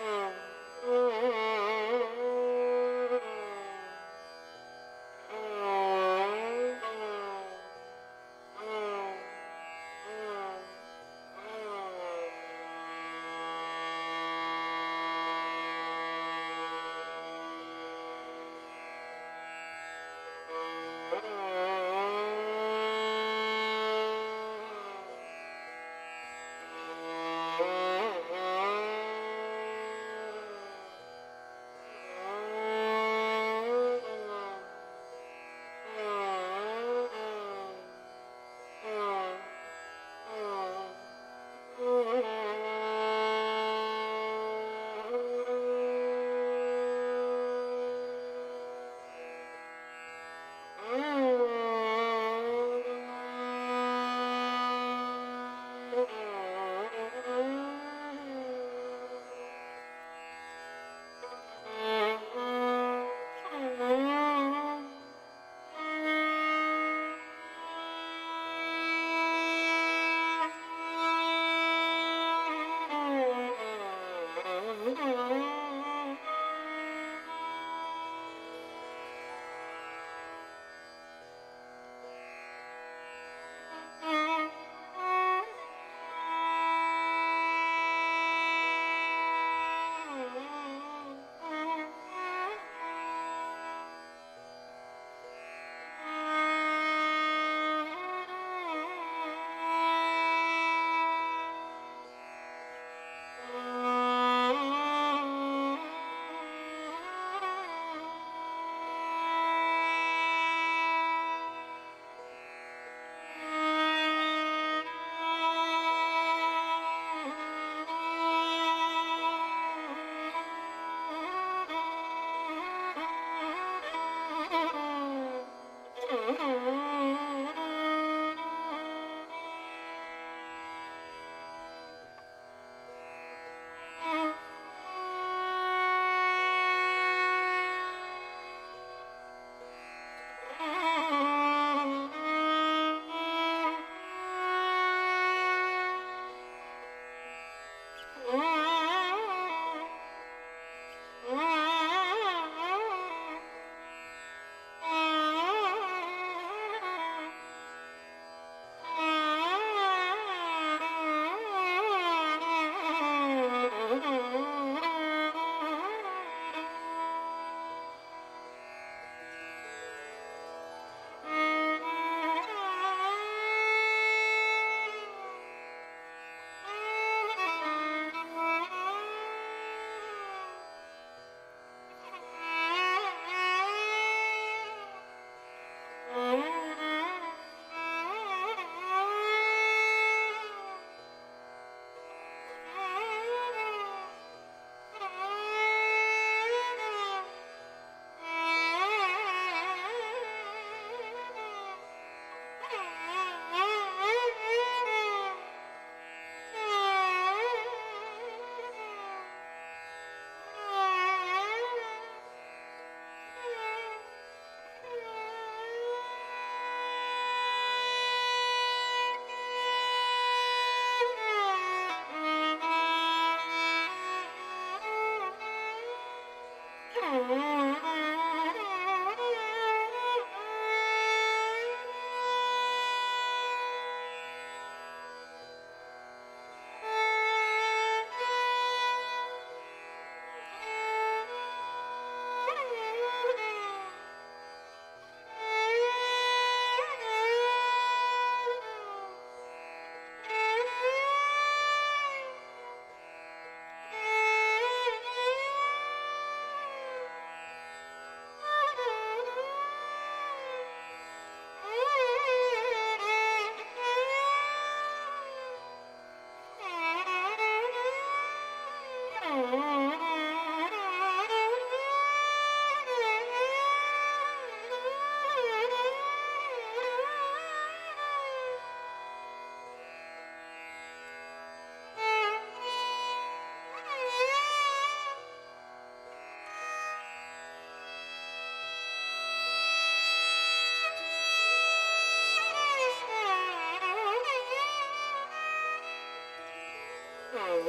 Mm-hmm.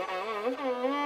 Mm-hmm.